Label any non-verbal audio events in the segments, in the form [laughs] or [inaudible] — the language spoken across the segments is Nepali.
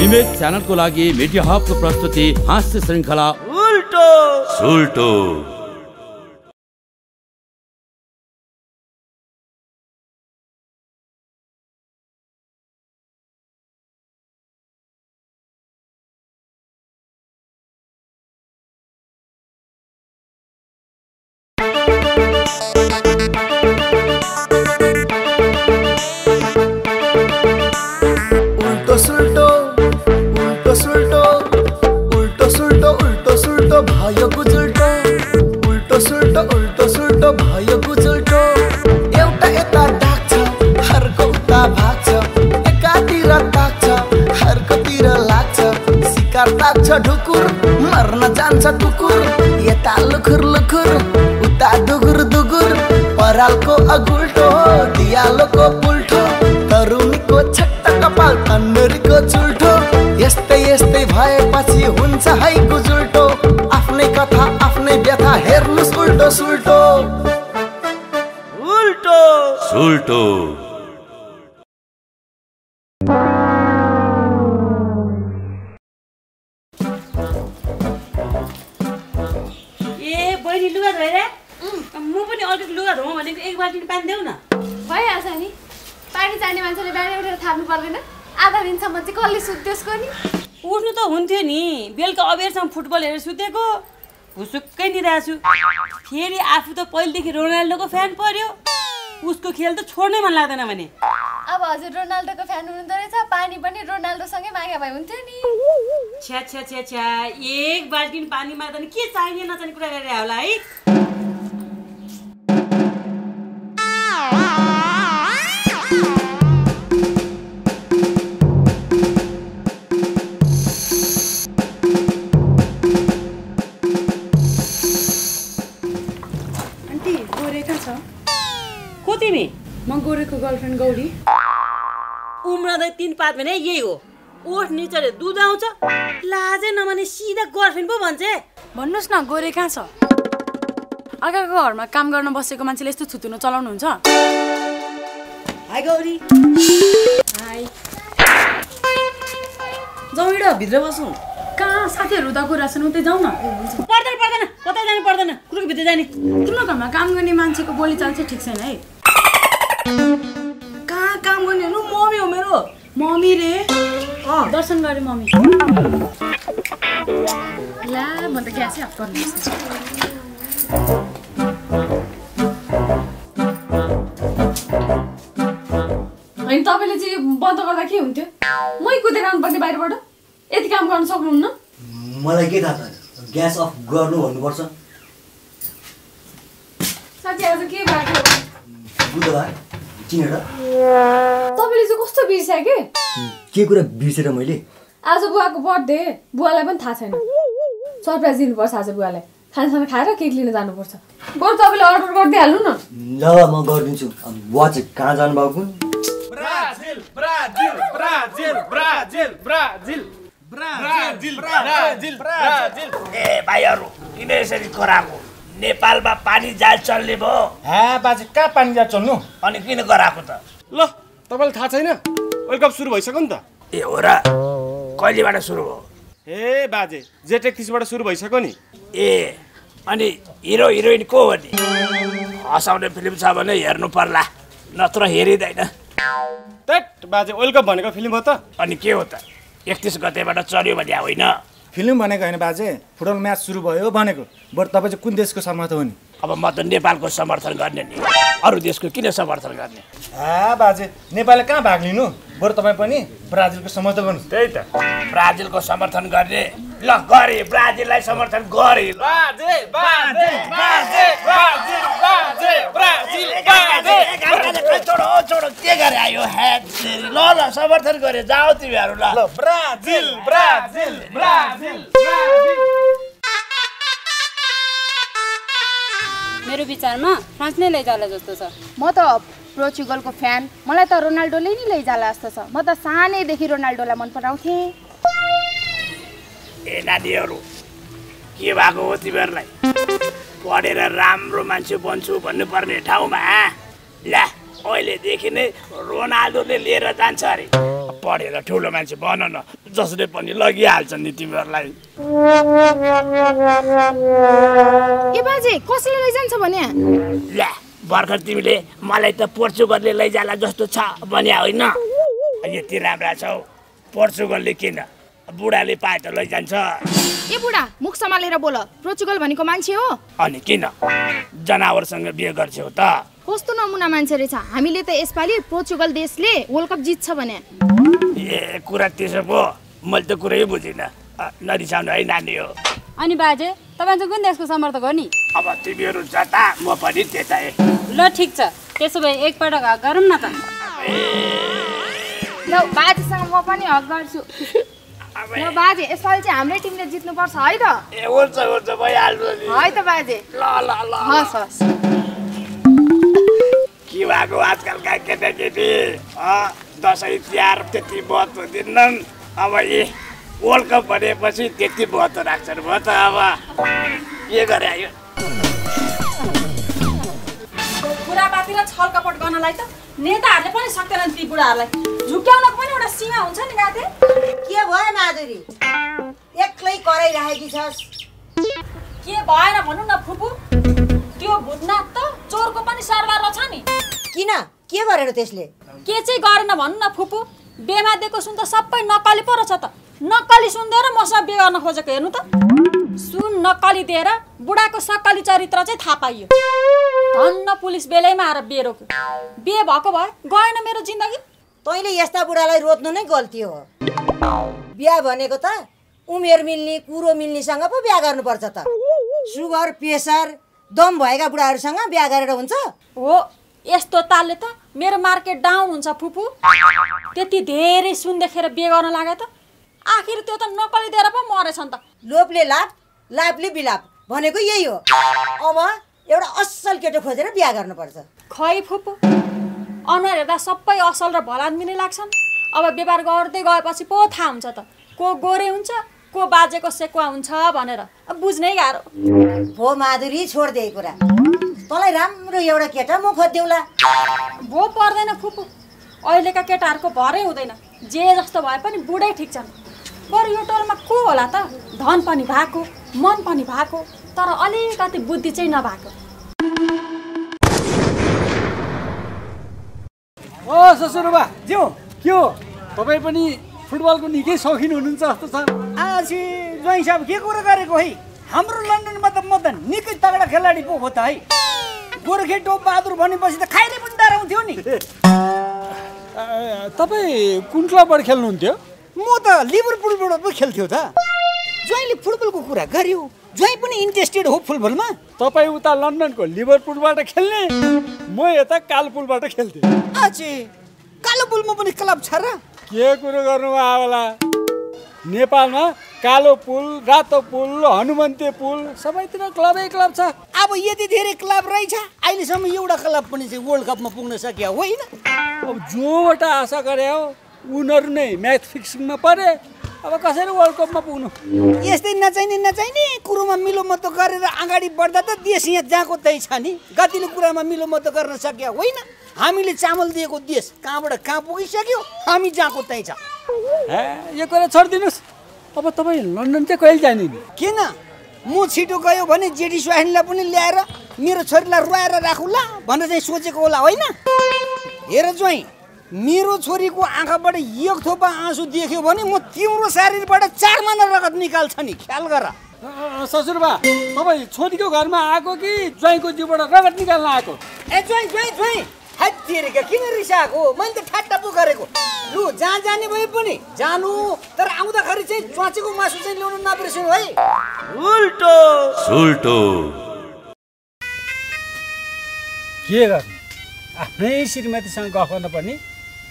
इमेज च्यानलको मीडिया हब को प्रस्तुति हास्य श्रृंखला उल्टो। सुल्टो। ताक्छ ढुकुर मर्न जान्छ कुकुर। यता लुखुर लुखुर उता दुगुर दुगुर। परालको अगुल्टो दियालोको पुल्ठो तरुणीको छट्ट कपाल तन्डुरीको चुल्ठो यस्तै यस्तै भएपछि हुन्छ है गुजुल्टो। आफ्नै कथा आफ्नै व्यथा हेर्नुहोस् उल्टो सुल्टो। उल्टो। सुल्टो। धोउँ भनेको एक बाल्टी पानी देऊ न। भइहाल्छ नि। पानी चाहिने मान्छेले बिहान उठेर थाप्नु पर्दैन। आधा दिनसम्म चाहिँ कसले सुत्योस् नि? उठ्नु त हुन्थ्यो नि। बेलुका अबेरसम्म फुटबल हेरेर सुतेको। भुसुक्कै निरहेछु फेरि आफू त पहिलेदेखि रोनाल्डोको फ्यान पर्यो उसको खेल त छोड्नै मन लाग्दैन भने। अब हजुर रोनाल्डोको फ्यान हुनुहुँदो रहेछ। पानी पनि रोनाल्डोसँगै मागे भए हुन्थ्यो नि। छ्या छ्या छ्या छ्या। एक बाल्टी पानी माग्दा नि के चाहिने नचाहिने कुरा गरेर होला है? गर्लफ्रेन्ड गौरी। उम्रँदै तिन पात भने यही हो। ओठ निचले दुध आउँछ। लाजै नमाने सिधा गर्लफ्रेन्ड पो भन्छ। भन्नुहोस् न गोरे कहाँ छ? अर्काको घरमा काम गर्न बसेको मान्छेले यस्तो छुतुनो चलाउनुहुन्छ? हाई गौरी। हाई। जाउँ हिँड भित्र बसौँ। कहाँ? साथीहरू उता कुरा छन् उतै जाउँ न। पर्दैन पर्दैन कतै जानु पर्दैन। कुरोको भित्र जाने। तिम्रो घरमा काम गर्ने मान्छेको बोलीचाल चाहिँ ठिक छैन है? कहाँ काम गर्ने? हेर्नु मम्मी हो मेरो। मम्मी रे। दर्शन गरे मम्मी। ला म त ग्यासै गर्नु? होइन तपाईँले चाहिँ बन्द गर्दा के हुन्थ्यो? मै कुदेर आउनुपर्ने बाहिरबाट? यति काम गर्न सक्नुहुन्न? मलाई के थाहा छ? ग्यास अफ गर्नु भन्नुपर्छ। साथी आज के भएको? चिनेर। तपाईँले चाहिँ कस्तो बिर्स्या के? के कुरा बिर्सेर मैले? आज बुवाको बर्थडे बुवालाई पनि थाहा छैन। सरप्राइज दिनुपर्छ आज बुवालाई। खानासाना खाएर केक लिन जानुपर्छ। बरु तपाईँले अर्डर गरिदिइहाल्नु न। ल म गरिदिन्छु। बुवा चाहिँ कहाँ जानुभएको? कुन Brazil Brazil Brazil Brazil Brazil. Brazil Brazil Brazil. ए भाइहरू किन यसरी कराएको। नेपालमा पानी जाल चल्ने भयो। हा बाजे कहाँ पानी जा चल्नु? अनि किन कराएको त? ल तपाईँलाई थाहा छैन। वर्ल्ड कप सुरु भइसक्यो नि त। ए हो र। कहिलेबाट सुरु भयो? ए बाजे जेट एकतिसबाट सुरु भइसक्यो नि। ए अनि हिरो हिरोइन को हो नि हँसाउने फिल्म छ भने हेर्नु पर्ला नत्र हेरिँदैन बाजे वर्ल्ड कप भनेको फिल्म हो त अनि के हो त एकतिस गतेबाट चल्यो भने होइन फिल्म भनेको होइन बाजे फुटबल म्याच सुरु भयो भनेको बरु तपाईँ चाहिँ कुन देशको समर्थक हो नि अब म त नेपालको समर्थन गर्ने नि अरू देशको किन समर्थन गर्ने हा बाजे नेपालले कहाँ भाग लिनु बरु तपाईँ पनि ब्राजिलको समर्थक गर्नु त्यही त ब्राजिलको समर्थन गर्ने ल गरे ब्राजिललाई समर्थन गरे के गरे आयो ल ल समर्थन गरे जाऊ तिमीहरू ल। Brazil Brazil Brazil. मेरो विचारमा फ्रान्स नै लैजाला जस्तो छ। म त पोर्चुगलको फ्यान मलाई त रोनाल्डोले नै लैजाला जस्तो छ। म त सानैदेखि रोनाल्डोलाई मन पराउँथेँ। ए नानीहरू के भएको हो तिमीहरूलाई? पढेर राम्रो मान्छे बन्छु भन्नुपर्ने ठाउँमा ल्या अहिलेदेखि नै रोनाल्डोले लिएर जान्छ अरे। पढेर ठुलो मान्छे भन न जसले पनि लगिहाल्छ नि तिमीहरूलाई। ए बाजे कसले लैजान्छ भने? ल्या भर्खर तिमीले मलाई त पोर्चुगलले लैजाला जस्तो छ भने होइन। यति राम्रा छौ पोर्चुगलले किन? बुढाले त लैजान्छ। ए बुढा मुख सम्हालेर बोल। पोर्चुगल भनेको मान्छे हो। अनि किन? जनावरसँग बिहे गर्छौ त। कस्तो नमुना मान्छे रहेछ। हामीले त यसपालि पोर्चुगल देशले वर्ल्ड कप जित्छ भने। ए कुरा त्यसो पो। मैले त कुरै बुझिनँ। नरिसाउनु है नानी हो। अनि बाजे तपाईँ चाहिँ कुन देशको समर्थक हो नि? अब तिमीहरू जता म पनि त्यता। ल ठिक छ। त्यसो भए एकपटक हक गरौँ न त। ल बाजेसँग म पनि हक गर्छु। ल बाजे यसपालि चाहिँ हाम्रै टिमले जित्नुपर्छ है त। ए हुन्छ हुन्छ भइहाल्छ नि। है त बाजे। ल ल ल हस् हस्। के भएको आजकलका केटाकेटी दसैँ तिहार त्यति महत्त्व दिन्नन्। अब यी वर्ल्ड कप भनेपछि त्यति महत्त्व राख्छन्। भयो त अब। के गरे आयो बुढापाती र छलकपट गर्नलाई त नेताहरूले पनि सक्दैनन् ती बुढाहरूलाई झुक्याउनको पनि एउटा सीमा हुन्छ नि गाते के भयो माधुरी? एक्लै कराइराखेकी छस्। के भएन भनौँ न फुपू? त्यो भूतनाथ त चोरको पनि सरदार रहेछ नि। किन? के गरेर त्यसले? के चाहिँ गरेन भनौँ न फुपू? बेमा दिएको सुन त सबै नक्कली पो रहेछ त। नक्कली सुन दिएर मसँग बिहे गर्न खोजेको हेर्नु त। सुन नक्कली दिएर बुढाको सक्कली चरित्र चाहिँ थाहा पाइयो। धन्न पुलिस बेलैमा आएर बिहे रोक्यो। बिहे भएको भए गएन मेरो जिन्दगी। तैँले यस्ता बुढालाई रोज्नु नै गल्ती हो। बिहा भनेको त उमेर मिल्ने कुरो मिल्नेसँग पो बिहा गर्नुपर्छ त। सुगर प्रेसर दम भएका बुढाहरूसँग बिहा गरेर हुन्छ। हो यस्तो तालले त मेरो मार्केट डाउन हुन्छ फुपू। त्यति धेरै सुन देखेर बिहे गर्न लाग्यो त। आखिर त्यो त नक्कली दिएर पो मरेछ नि त। लोभले लाभ लाभले बिलाप भनेको यही हो। अब एउटा असल केटो खोजेर बिहा गर्नुपर्छ। खै फुपू अनुहार हेर्दा सबै असल र भलादमी नै लाग्छन्। अब व्यवहार गर्दै गएपछि पो थाहा हुन्छ त को गोरे हुन्छ को बाजेको सेकुवा हुन्छ भनेर। अब बुझ्नै गाह्रो। भो माधुरी छोडिदिए कुरा। तँलाई राम्रो एउटा केटा म खोजिदिउँला। भो पर्दैन फुपू अहिलेका केटाहरूको भरै हुँदैन। जे जस्तो भए पनि बुढै ठिक छन्। बरु यो टोलमा को होला त? धन पनि भएको मन पनि भएको तर अलिकति बुद्धि चाहिँ नभएको। ओ ससुरुबा ज्यू के हो? तपाईँ पनि फुटबलको निकै सौखिन हुनुहुन्छ जस्तो छ। आछि ज्वाइँ साहब के कुरो गरेको है? हाम्रो लन्डनमा त म त निकै तगडा खेलाडी पो हो त है। गोर्खे टोप बहादुर भनेपछि त खाइले पनि डराउँथ्यो नि। [laughs] तपाईँ कुन क्लबबाट खेल्नुहुन्थ्यो? म त लिभरपुलबाट पो खेल्थ्यो त। ज्वाइँले फुटबलको कुरा गर्यो। ज्वाइँ पनि इन्ट्रेस्टेड हो फुटबलमा? तपाईँ उता लन्डनको लिभरपुलबाट खेल्ने? म यता कालपुलबाट खेल्थेँ। कालो पुलमा पनि क्लब छ र। के कुरो गर्नुभयो होला नेपालमा कालो पुल रातो पुल हनुमन्ते पुल सबैतिर क्लबै क्लब छ। अब यति धेरै क्लब रहेछ अहिलेसम्म एउटा क्लब पनि चाहिँ वर्ल्ड कपमा पुग्न सक्यो होइन? अब जोबाट आशा गरे हो उनीहरू नै म्याच फिक्सिङमा परे अब कसरी वर्ल्ड कपमा पुग्नु? यस्तै नचाहिने नचाहिने कुरोमा मिलोमतो गरेर अगाडि बढ्दा त देश यहाँ जहाँको त्यही छ नि। गतिलो कुरामा मिलोमतो गर्न सक्यो होइन? हामीले चामल दिएको देश कहाँबाट कहाँ पुगिसक्यो? हामी जहाँको त्यही छ। यो कुरा छोडिदिनुहोस्। अब तपाईँ लन्डन चाहिँ कहिले जाने? नि किन? म छिटो गयो भने जेडी स्वाहिनीलाई पनि ल्याएर मेरो छोरीलाई रुवाएर राखुला भनेर चाहिँ सोचेको होला होइन? हेर ज्वाइँ। मेरो छोरीको आँखाबाट एक थोपा आँसु देख्यो भने म तिम्रो शरीरबाट चार महिना रगत निकाल्छ नि ख्याल गर। ससुरबा तपाईँ छोरीको घरमा आएको कि ज्वाइँको जिउबाट रगत निकाल्न आएको? ए ज्वाइँ ज्वाइँ ज्वाइँ। हत्तिएका किन रिसाएको? मैले त ठट्टा पो गरेको। लु जहाँ जाने भए पनि जानु तर आउँदाखेरि चाहिँ च्वाचेको मासु चाहिँ ल्याउनु नबिर्सनु है। उल्टो। सुल्टो। के गर्ने? आफ्नै श्रीमतीसँग गफ गर्न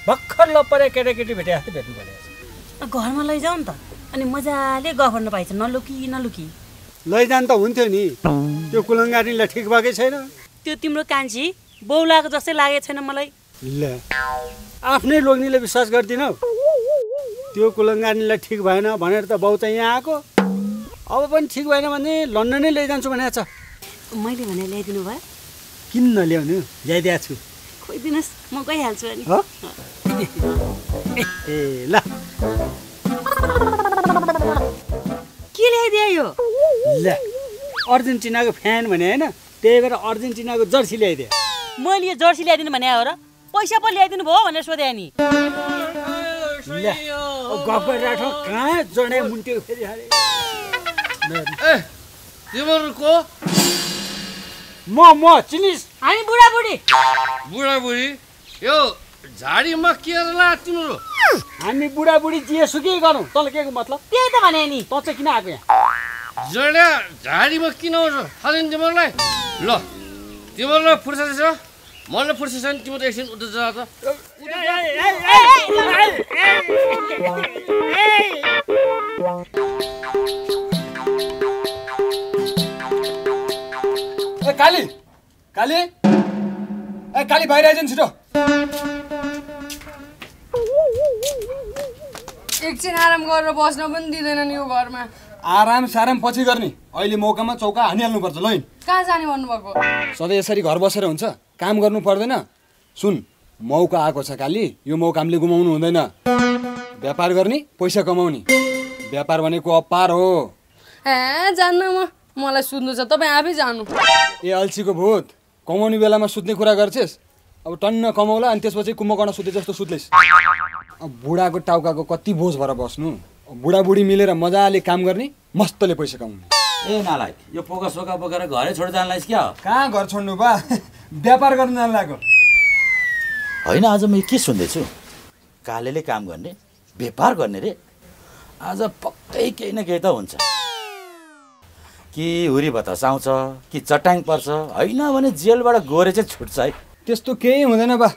भर्खर लपरे केटाकेटी भेटे जस्तो भेट्नु पऱ्यो घरमा लैजाऊ नि त। अनि मजाले गफ गर्न पाइन्छ नलुकी नलुकी। लैजान त हुन्थ्यो नि। त्यो कुलङ्गारीलाई ठिक भएकै छैन। त्यो तिम्रो कान्छी बौलाको जस्तै लागेको छैन मलाई। ल आफ्नै लोग्नीले विश्वास गर्दिनौ। त्यो कुलङ्गानीलाई ठिक भएन भनेर त बाउ चाहिँ यहाँ आएको। अब पनि ठिक भएन भने लन्डनै लैजान्छु भनेको छ। मैले भने ल्याइदिनु भयो। किन नल्याउनु ल्याइदिएको छु। खोइदिनुहोस् म गइहाल्छु अनि। हो? ए ल के ल्याइदियो यो? ल अर्जेन्टिनाको फ्यान भने होइन त्यही भएर अर्जेन्टिनाको जर्सी ल्याइदिए मैले यो जर्सी ल्याइदिनु भने हो र? पैसा पो ल्याइदिनु भयो भनेर सोधेँ नि। ल गफ गरिराख कहाँ जडे मुन्ट्यो फेरि अरे ए तिमीहरूको म म चिनिस। हामी बुढाबुढी। बुढाबुढी? यो झाडीमा के ला तिम्रो? हामी बुढाबुढी जेसुकै गरौँ तँलाई के को मतलब? त्यही त भने नि। तँ चाहिँ किन आएको यहाँ? जड्या झाडीमा किन आउँछ? थाहा छैन तिमीहरूलाई? ल तिमीहरूलाई फुर्सद छ। मलाई फुर्सद छैन तिम्रो एकछिन उता जा त ए काली! काली! ए काली बाहिर आइज नि छिटो। एकछिन आराम गरेर बस्न पनि दिँदैनन् यो घरमा। आराम साराम पछि गर्ने। अहिले मौकामा चौका हानिहाल्नुपर्छ ल। कहाँ जाने भन्नुभएको? सधैँ यसरी घर बसेर हुन्छ। काम गर्नु पर्दैन। सुन मौका आएको छ काली। यो मौका हामीले गुमाउनु हुँदैन। व्यापार गर्ने पैसा कमाउने। व्यापार भनेको अपार हो। ए जान्न म। मलाई सुत्नु छ तपाईँ आफै जानु। ए अल्छीको भूत। कमाउने बेलामा सुत्ने कुरा गर्छेस्। अब टन्न कमाउला अनि त्यसपछि कुम्भकर्ण सुते जस्तो सुत्लेस्। बुढाको टाउकाको कति बोझ भएर बस्नु? बुढाबुढी मिलेर मजाले काम गर्ने मस्तले पैसा कमाउने। ए नालायक यो पोका सोका बोकेर घरै छोडेर जानलाइस् क्या? कहाँ घर छोड्नु बा? व्यापार गर्न जानु लागेको होइन आज म के सुन्दैछु कालेले काम गर्ने व्यापार गर्ने रे। आज पक्कै केही न केही त हुन्छ। कि हुरी बतास आउँछ कि चट्याङ पर्छ होइन भने जेलबाट गोरे चाहिँ छुट्छ है। त्यस्तो केही हुँदैन बा।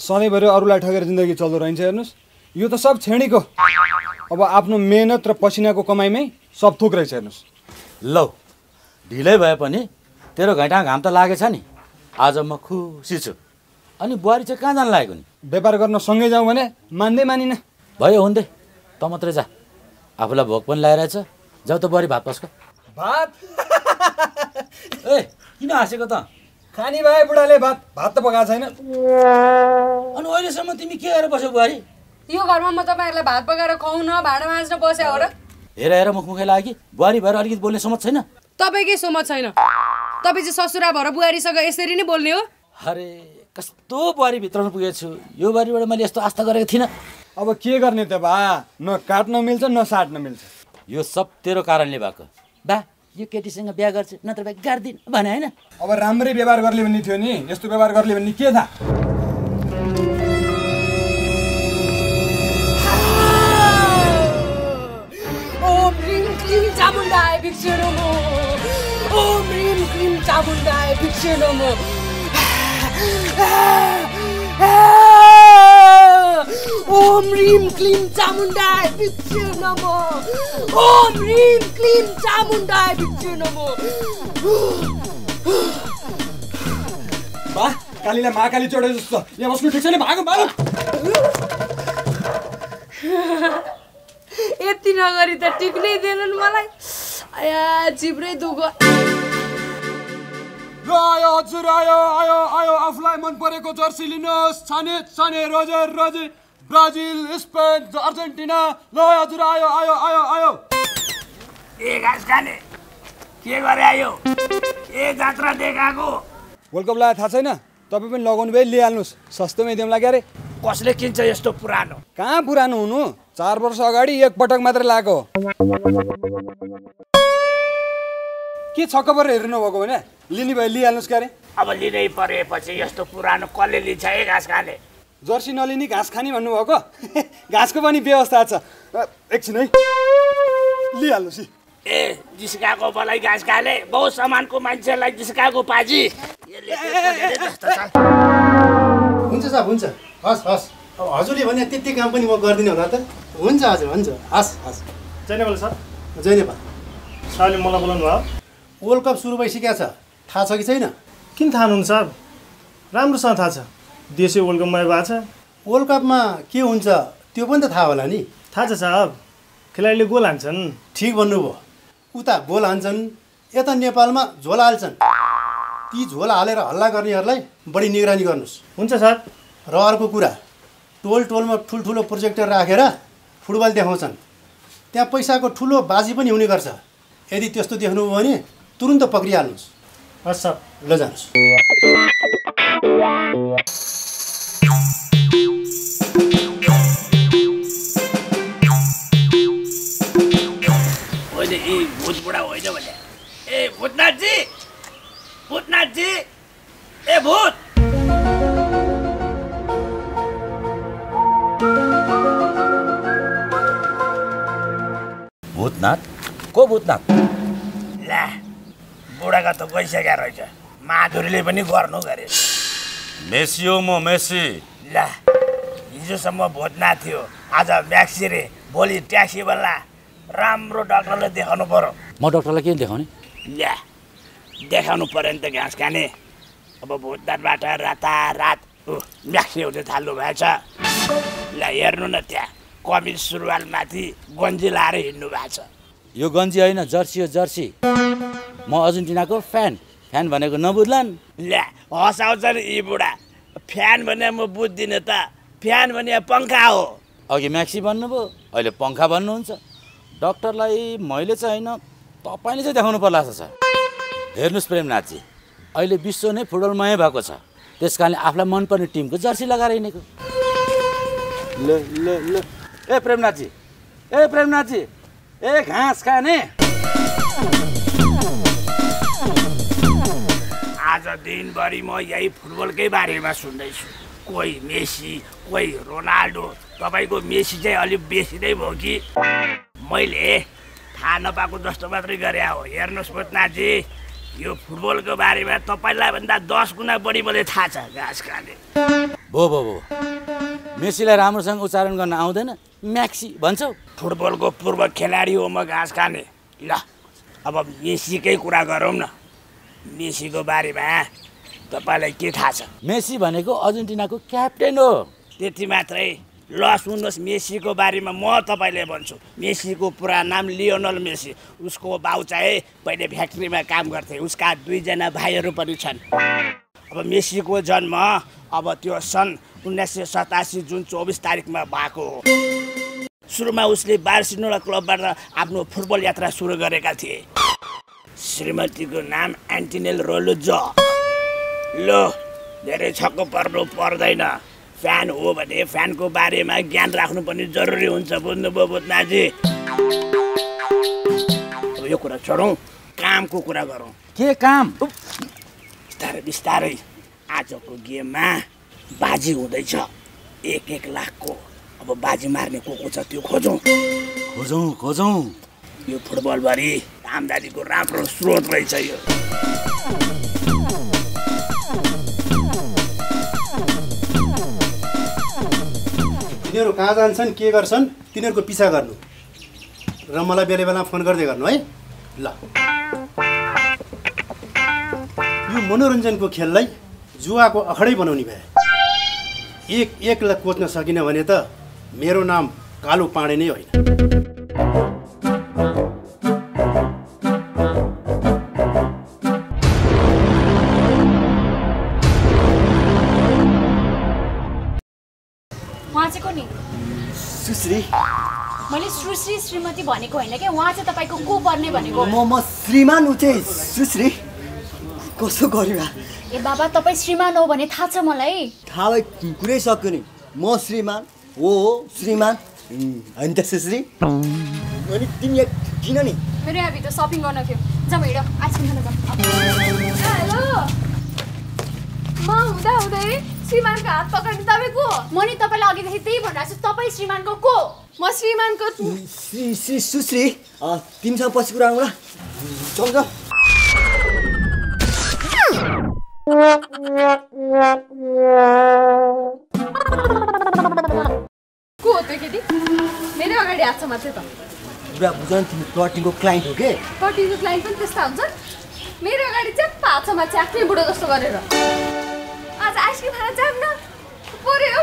सधैँभरि अरूलाई ठगेर जिन्दगी चल्दो रहन्छ हेर्नुहोस्। यो त सब छेडीको। अब आफ्नो मेहनत र पसिनाको कमाइमै सब थोक रहेछ हेर्नुहोस्। लौ ढिलै भए पनि तेरो घैँटा घाम त लागेछ नि। आज म खुसी छु। अनि बुहारी चाहिँ कहाँ जानु लागेको नि? व्यापार गर्न सँगै जाउँ भने मान्दै मानिन। भयो हुँदै त मात्रै जा। आफूलाई भोक पनि लगाइरहेछ जाउ त बुहारी भात पस्क। भात? [laughs] ए किन हाँसेको त? खाने भए बुढाले भात। भात त पकाएको छैन। अनि अहिलेसम्म तिमी के गरेर बस्यौ बुहारी? यो घरमा म तपाईँहरूलाई भात पकाएर खुवाउन भाँडा माझ्न बस्या हो र। हेर हेर मुखमुखै लाग्यो। कि बुहारी भएर अलिकति बोल्ने समझ छैन? तपाईँकै सोमत छैन। तपाईँ चाहिँ ससुरा भएर बुहारीसँग यसरी नै बोल्ने हो। अरे कस्तो बुहारी भित्रमा पुगेको छु? यो बारीबाट मैले यस्तो आस्था गरेको थिइनँ। अब के गर्ने त बा? न काट्न मिल्छ न साट्न मिल्छ। यो सब तेरो कारणले भएको। बा यो केटीसँग बिहा गर्छु नत्र बिहा गर्दिन भने होइन। अब राम्रै व्यवहार गर्ले भन्ने थियो नि यस्तो व्यवहार गर्ले भन्ने के थाहा ओम ह्रीम क्लिम चामुण्डाय भिक्षे नमो। ओम ह्रीम क्लिम चामुण्डाय भिक्षे नमो। ओम ह्रीम क्लिम चामुण्डाय भिक्षे नमो ओम ह्रीम क्लिम चामुण्डाय भिक्षे नमो बा कालीलाई महाकाली चढे जस्तो यहाँ बस्नु ठिक छैन भागो भागो यति नगरी त टिक्नै दिएनन् मलाई। आया जिब्रै दुख आयो हजुर आयो आयो आयो आफूलाई मन परेको जर्सी लिनुहोस्। छाने छाने रोजर रोजी। ब्राजिल स्पेन अर्जेन्टिना ल हजुर आयो आयो आयो आयो ए घाँस खाने के गरे आयो ए जात्रा देखाएको वर्ल्ड कप थाहा छैन तपाईँ पनि लगाउनु भए लिइहाल्नुहोस् सस्तोमै दिउँ लाग्यो अरे कसले किन्छ यस्तो पुरानो? कहाँ पुरानो हुनु चार वर्ष अगाडि एकपटक मात्रै लगाएको के छक्क परेर हेर्नु भएको भने लिने भए लिइहाल्नुहोस् क्या अरे अब लिनै परेपछि यस्तो पुरानो कसले लिन्छ ए घाँस खाने। जर्सी नलिने घाँस खाने भन्नुभएको घाँसको पनि व्यवस्था छ एकछिन है लिइहाल्नुहोस्। ए जिस्काको मलाई घाँस खाले बहुत सामानको मान्छेलाई जिस्काको पाजी। हुन्छ साहब हुन्छ हस् हस् अब हजुरले भने त्यति काम पनि म गरिदिनु होला त हुन्छ हजुर हुन्छ हस् हस् जय नेपाल सर जय नेपाल सरले मलाई बोलाउनु भयो वर्ल्ड कप सुरु भइसकेको छ थाहा छ कि छैन किन थाहा हुनुहुन्छ सर राम्रोसँग थाहा छ देशै वर्ल्ड कपमा भएको छ। वर्ल्ड कपमा के हुन्छ त्यो पनि त थाहा होला नि। थाहा छ साहब। खेलाडीले गोल हान्छन्। ठिक भन्नुभयो। उता गोल हान्छन् यता नेपालमा झोला हाल्छन्। ती झोला हालेर हल्ला गर्नेहरूलाई बढी निगरानी गर्नुहोस्। हुन्छ सर र अर्को कुरा टोल टोलमा ठुल्ठुलो प्रोजेक्टर राखेर फुटबल देखाउँछन्। त्यहाँ पैसाको ठुलो बाजी पनि हुने गर्छ। यदि त्यस्तो देख्नुभयो भने तुरुन्त पक्रिहाल्नुहोस्। हस् सर ल जानुहोस्। होइन ए भूत बुढा होइन भने। ए भूतनाथजी! भूतनाथजी! ए भूत! भूतनाथ? को भूतनाथ? ला बुढाका त गइसकेका रहेछ। माधुरीले पनि गर्नु गरे। मेसी हो म मेसी। ला। हिजोसम्म भूतनाथ थियो आज म्याक्सी रे भोलि ट्याक्सी बल्ला राम्रो डक्टरले देखाउनु पर्यो। म डक्टरलाई के देखाउने? ल्या देखाउनु पऱ्यो नि त घाँस खाने। अब भुटनाथबाट रातारात म्याक्सी हुँदै थाल्नु भएछ। ल हेर्नु न त्यहाँ कमिज सुरुवालमाथि गन्जी लाएर हिँड्नु भएको छ यो गन्जी होइन जर्सी हो जर्सी। म अर्जेन्टिनाको फ्यान। फ्यान भनेको नबुझ्लान्। ल्या हँसाउँछ नि यी बुढा। फ्यान भने म बुझ्दिनँ त। फ्यान भने पङ्खा हो। अघि म्याक्सी भन्नुभयो अहिले पङ्खा भन्नुहुन्छ। डक्टरलाई मैले चाहिँ होइन तपाईँले चाहिँ देखाउनु पर्ला जस्तो छ। हेर्नुहोस् प्रेमनाथजी अहिले विश्व नै फुटबलमय भएको छ। त्यस कारणले आफूलाई मनपर्ने टिमको जर्सी लगाएर हिँडेको। ल ल ल। ए प्रेमनाथजी ए प्रेमनाथजी ए घाँस खाने आज दिनभरि म यही फुटबलकै बारेमा सुन्दैछु। कोही मेसी कोही रोनाल्डो तपाईँको मेसी चाहिँ अलिक बेसी नै भयो कि? मैले थाहा नपाएको जस्तो मात्रै गरे हो हेर्नुहोस् भूतनाथजी यो फुटबलको बारेमा तपाईँलाई भन्दा दस गुणा बढी मलाई थाहा छ घाँस खाने। भो भो भो। मेसीलाई राम्रोसँग उच्चारण गर्न आउँदैन। म्याक्सी भन्छौ। फुटबलको पूर्व खेलाडी हो म घाँस खाने। ल अब मेसीकै कुरा गरौँ न। मेसीको बारेमा तपाईँलाई के थाहा छ? मेसी भनेको अर्जेन्टिनाको क्याप्टेन हो। त्यति मात्रै। ल सुन्नुहोस् मेसीको बारेमा म तपाईँले भन्छु। मेसीको पुरा नाम लियोनल मेसी। उसको बाउ चाहिँ पहिले फ्याक्ट्रीमा काम गर्थे। उसका दुईजना भाइहरू पनि छन्। अब मेसीको जन्म अब त्यो सन् उन्नाइस सय सतासी जुन चौबिस तारिकमा भएको हो। सुरुमा उसले बार्सिनोला क्लबबाट आफ्नो फुटबल यात्रा सुरु गरेका थिए। श्रीमतीको नाम एन्टिनेल रोलुज। लो धेरै छक्क पर्नु पर्दैन। फ्यान हो भने फ्यानको बारेमा ज्ञान राख्नु पनि जरुरी हुन्छ बुझ्नुभयो बुझ्नाजी यो कुरा छोडौँ कामको कुरा गरौँ। के काम? बिस्तारै बिस्तारै। आजको गेममा बाजी हुँदैछ। एक एक लाखको। अब बाजी मार्ने को को छ त्यो खोजौँ। खोजौँ खोजौँ। यो फुटबलभरि आम्दानीको राम्रो स्रोत रहेछ यो। तिनीहरू कहाँ जान्छन् के गर्छन् तिनीहरूको पिछा गर्नु। र मलाई बेला बेला फोन गर्दै गर्नु है? ल। यो मनोरञ्जनको खेललाई जुवाको अखडै बनाउने भए एक एकलाई कोच्न सकिनँ भने त मेरो नाम कालो पाँडे नै होइन। सुश्री। मैले सुश्री श्रीमती भनेको होइन क्या उहाँ चाहिँ तपाईँको को पर्ने भनेको? म म श्रीमान ऊ चाहिँ सुश्री। कसो गऱ्यो ए बाबा तपाईँ श्रीमान हो भने थाहा छ मलाई। थाहा भए कुरै सक्यो नि। म श्रीमान हो हो श्रीमान। होइन त सुश्री? अनि तिमी यहाँ किन नि? मेरो यहाँभित्र सपिङ गर्न थियो। जाउँ हिँड जाउँ। हेलो। म हुँदा हुँदै श्रीमानको हात पक्रिने तपाईँ को म नि तपाईँलाई अघिदेखि त्यही भनिरहेको छु तपाईँ श्रीमानको को? म श्रीमानको श्री श्री सुश्री तिमीसँग पछि कुरा गरौँ ल। चल चल। को हो त्यो केटी? मेरो अगाडि हात छ मात्रै त। कुरा बुझ न तिमी प्लटिङको क्लाइन्ट हो के? कटिङको क्लाइन्ट पनि त्यस्ता हुन्छ। मेरो अगाडि च्याप्प हात छ माथि आफ्नै बुढो जस्तो गरेर। आज आइसक्रिम खान न। पऱ्यो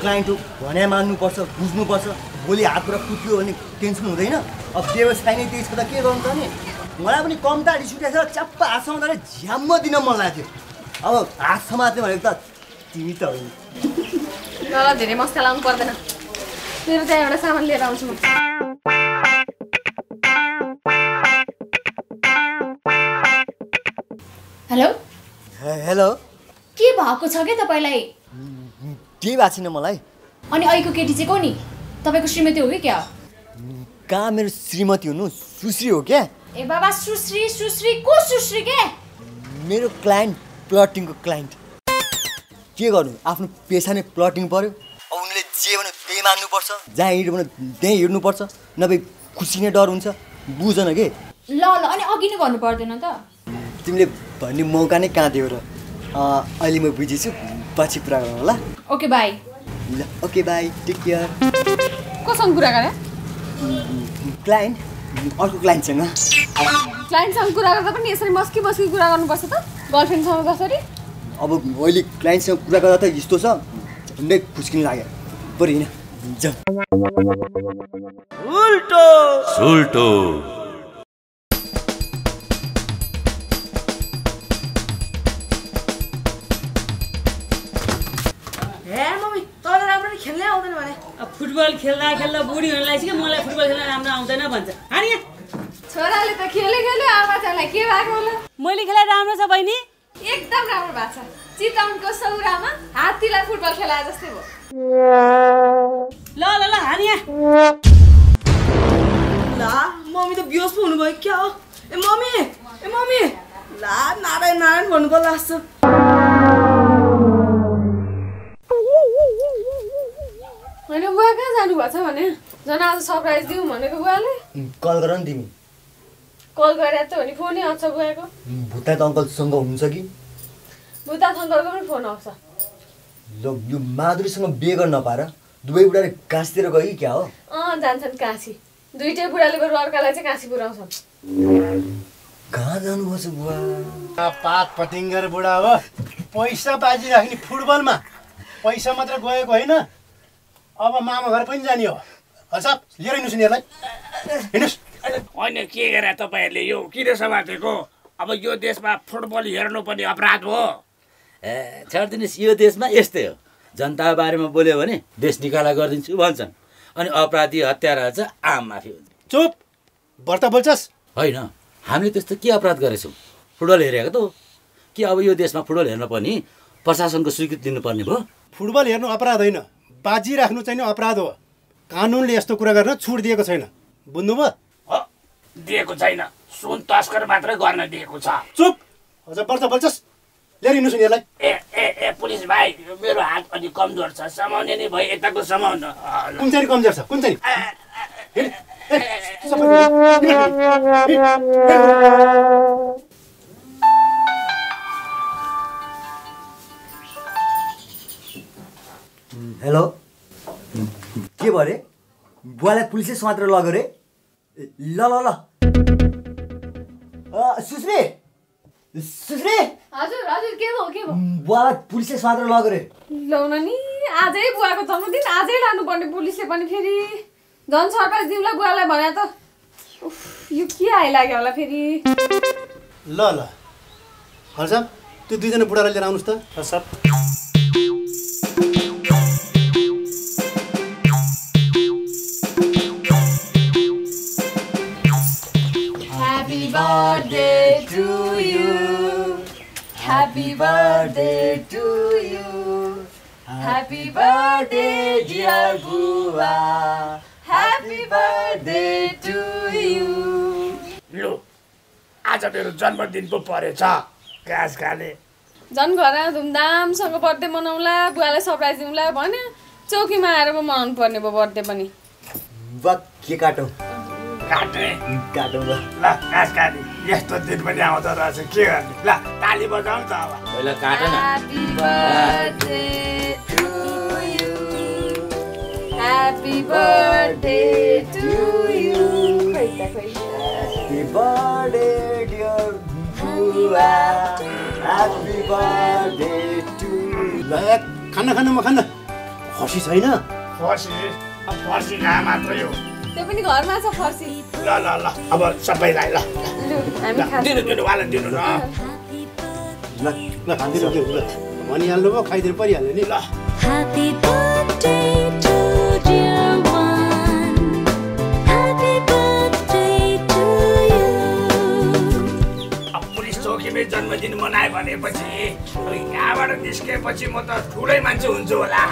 क्लाइन्ट हो भने मान्नुपर्छ बुझ्नुपर्छ भोलि हातबाट फुट्यो भने टेन्सन हुँदैन। अब व्यवसाय नै त्यही छ त के गर्नु त नि मलाई पनि कम्ता रिस उठेको छ च्याप्प हात समातेर झ्याम्म दिन मन लाग्थ्यो अब हात समात्ने भनेको त तिमी त होइन। धेरै मस्का लाउनु पर्दैन। मेरो त्यहाँ एउटा सामान लिएर आउँछु म। हेलो? हेलो। के भएको छ क्या तपाईँलाई? केही भएको छैन मलाई। अनि अहिलेको केटी चाहिँ को नि? तपाईँको श्रीमती हो कि क्या? कहाँ मेरो श्रीमती हुनु? सुश्री हो क्या? ए बाबा सुश्री सुश्री को सुश्री के? मेरो क्लाइन्ट प्लटिङको क्लाइन्ट के गर्नु? आफ्नो पेसा नै प्लटिङ पऱ्यो अब उनले जे भन्यो त्यही मान्नुपर्छ। जहाँ हिँड्यो भने त्यहीँ हिँड्नुपर्छ। नभए खुसिने डर हुन्छ। बुझ न के? ल ल अनि अघि नै भन्नु पर्दैन त। तिमीले भन्ने मौका नै कहाँ दियो र? अँ, अहिले म बिजी छु पछि कुरा गरौँ ल ओके बाई। ल ओके बाई टेक केयर। कोसँग कुरा गरे? क्लाइन्ट अर्को क्लाइन्टसँग। क्लाइन्टसँग कुरा गर्दा पनि यसरी मस्की मस्की कुरा गर्नुपर्छ त? गर्लफ्रेन्डसँग कसरी? अब अहिले क्लाइन्टसँग कुरा गर्दा त यस्तो छ झन्डै खुस्किनु लाग्यो। बरु जाउँ उल्टो सुल्टो। अब फुटबल खेल्दा खेल्दा बुढी हुन लाग्छ कि मलाई फुटबल खेल्न राम्रो आउँदैन भन्छ। हानी छोराले त खेले खेल्यो आमा चाहिँ के भएको होला? मैले खेला राम्रो छ बहिनी। एकदम राम्रो भएको छ। चितवनको सौरामा हात्तीलाई फुटबल खेलाए जस्तै भयो। ल ल ल हानिया ला मम्मी त बिहोस पो हुनुभयो। क्या हो? ए मम्मी! ए मम्मी! ला नारायण नारायण भन्नुभयो लास्ट होइन बुवा कहाँ जानुभएको छ भने? झन् आज सरप्राइज दिउँ भनेको बुवाले। कल गर न तिमी। कल गरेर त हो नि फोनै आउँछ बुवाको। भुतायत अङ्कलसँग हुनुहुन्छ कि? भुता थङ्कलको पनि फोन आउँछ। ल यो माधुरीसँग बिहे गर्न नपाएर दुवै बुढाले काँसतिर गयो कि क्या हो? अँ जान्छन् काँसी दुइटै बुढाले बरु अर्कालाई चाहिँ काँसी पुऱ्याउँछन्। कहाँ जानुभएछ बुवा? पात पटिङ्गर बुढा हो। पैसा बाजी राख्ने फुटबलमा। पैसा मात्र गएको होइन। अब मामा घर पनि जाने हो। हल्साप लिएर हिँड्नुहोस् यिनीहरूलाई। हिँड्नुहोस्। होइन के गरे तपाईँहरूले यो किन समातेको? अब यो देशमा फुटबल हेर्नुपर्ने अपराध हो। ए छाडिदिनुहोस् यो देशमा यस्तै हो। जनता बारेमा बोल्यो भने देश निकाला गरिदिन्छु भन्छन्। अनि अपराधी हत्यारा चाहिँ आम माफी हुन्छ। चुप! व्रत बोल्छस्। होइन हामीले त्यस्तो के अपराध गरेछौँ? फुटबल हेरेको त हो। कि अब यो देशमा फुटबल हेर्न पनि प्रशासनको स्वीकृति दिनुपर्ने भयो? फुटबल हेर्नु अपराध होइन। बाजी राख्नु चाहिँ नि अपराध हो। कानुनले यस्तो कुरा गर्न छुट दिएको छैन। बुझ्नुभयो दिएको छैन। सुन तस्कर मात्रै गर्न दिएको छ। चुप! अझ व्रत बोल्छस् लिएर हिँड्नुहोस् यिनीहरूलाई ए ए ए पुलिस भाइ मेरो हात अलि कमजोर छ। समाउने नै भयो यताको समाउन। कुन चाहिँ कमजोर छ? कुन चाहिँ? ए, [laughs] हेलो। के भयो अरे? बुवालाई पुलिसले समातेर लग्यो अरे? ल ल ल। सुश्री! सुश्री! हजुर हजुर के भयो के भयो? बुवालाई पुलिसले समातेर लग्यो अरे। ल्याउन नि आजै बुवाको जन्मदिन आजै लानुपर्ने पुलिसले पनि फेरि। झन् सरप्राइज दिउँला बुवालाई भने त। उफ, यो के आइलाग्यो होला फेरि? ल ल। हर्षप त्यो दुईजना बुढालाई लिएर आउनुहोस् त। हर्षप Happy birthday to you. Happy birthday dear Bua. Happy birthday to you. लु आज मेरो जन्मदिन पो परेछ। घाँस खाने। झन् घर धुमधामसँग बर्थडे मनाउँला बुवालाई सरप्राइज दिउँला भने चौकीमा आएर पो मनाउनु पर्ने भयो बर्थडे पनि। बुवा के काटौँ। काट्ने काटौँ ल ल घाँस खाने। यस्तो दिन पनि आउँदो रहेछ। के गर्ने? ल ताली तैलाडे त अब। खाना खाना म खाना खसी छैन? खसी खसी कहाँ मात्रै हो त्यो पनि घरमा छ फर्सी। ल ल ल अब सबैलाई ल। लु, ल, दिनु दिनु वाला दिनु न ल ल खाँदिनु ल। भनिहाल्नु भयो खाइदिनु परिहाल्यो नि ल। Happy birthday to dear one. Happy birthday to you. अब पुलिस चौकीमै जन्मदिन मनायो भनेपछि यहाँबाट निस्केपछि म त ठुलै मान्छे हुन्छु होला।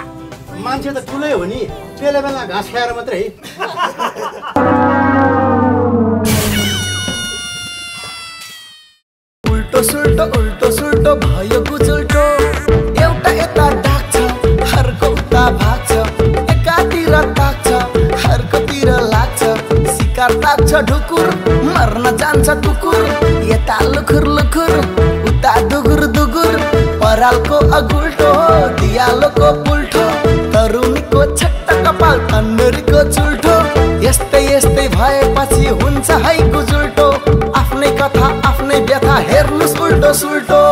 मान्छे त ठुलै हो नि। बेला बेला घाँस खाएर मात्रै। उल्टो सुल्टो उल्टो सुल्टो भयो गुजुल्टो एउटा यता ढाक्छ हर्को उता भाग्छ। एकातिर ताक्छ हर्कोतिर लाग्छ। शिकार ताक्छ ढुकुर मर्न जान्छ कुकुर। यता लुखुर लुखुर उता दुगुर दुगुर। परालको अगुल्टो दियालोको हेर्नुहोस्